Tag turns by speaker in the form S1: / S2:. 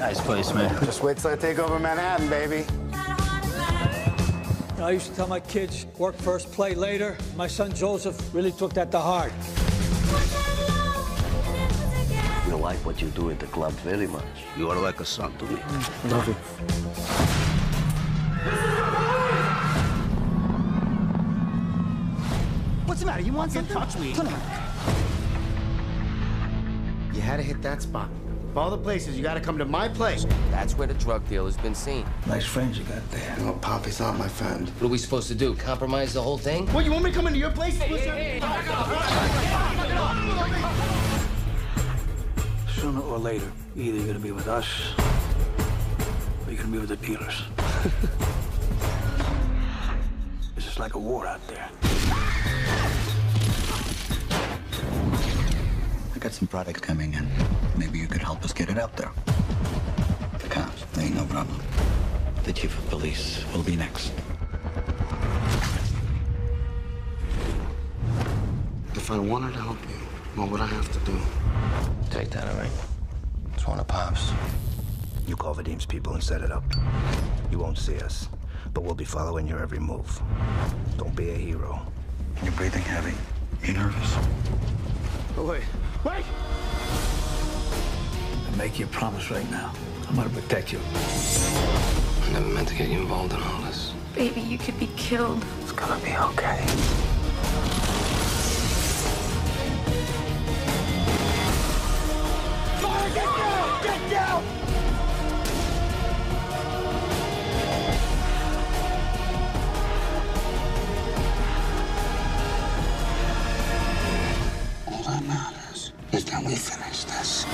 S1: nice place, man.
S2: Just wait till I take over Manhattan, baby.
S3: I used to tell my kids, work first, play later. My son Joseph really took that to heart.
S4: You like what you do at the club very much.
S1: You are like a son to me. Mm.
S3: Love you.
S5: What's the matter? You want something?
S2: touch me.
S5: Come on.
S2: You had to hit that spot. Of all the places, you got to come to my place.
S6: That's where the drug deal has been seen.
S3: Nice friends you got there.
S2: Oh, no, Poppy's not my friend.
S6: What are we supposed to do? Compromise the whole thing?
S2: What, you want me to come into your place?
S3: Sooner or later, either you're gonna be with us, or you're gonna be with the dealers. it's just like a war out there.
S7: I got some product coming in. Get it out there. The cops, they ain't no problem. The chief of police will be next.
S2: If I wanted to help you, what would I have to do?
S6: Take that, all right? It's one of Pop's.
S8: You call Vadim's people and set it up. You won't see us, but we'll be following your every move. Don't be a hero.
S7: You're breathing heavy. You nervous?
S2: Oh, wait. Wait!
S3: I make you a promise right now. I'm gonna protect you.
S6: I never meant to get you involved in all this.
S9: Baby, you could be killed.
S6: It's gonna be okay.
S2: All that matters is that we finish this.